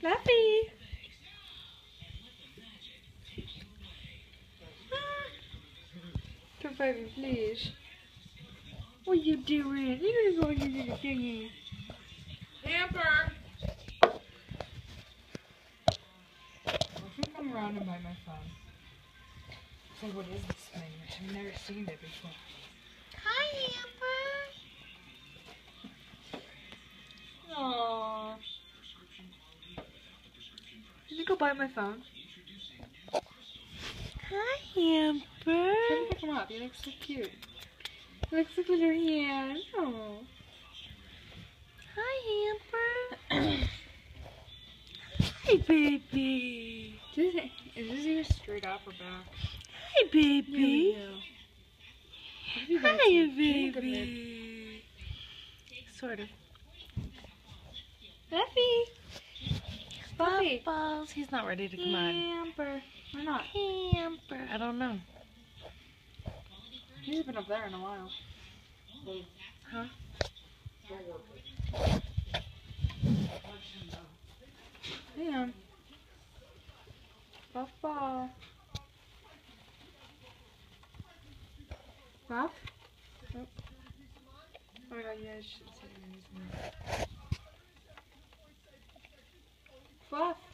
Fluffy. Come by me, please. What are you doing? You're gonna go into the thingy. Hamper! Around and my phone, what is this thing? I've never seen it before. Go buy my phone? Hi, Amber. Can you pick him up? You look so cute. Looks like with her hand. Oh. Hi, Amber. Hi, baby. Is this, is this straight up or back? Hi, baby. Yeah. Hi, baby. Sort of. Fluffy. Fluffy. Balls. He's not ready to come on. Amber. Why not? Amber. I don't know. He's been up there in a while. Huh? Damn. Buff ball. Buff? Oh. oh my god, yeah, I should say your name. Buff.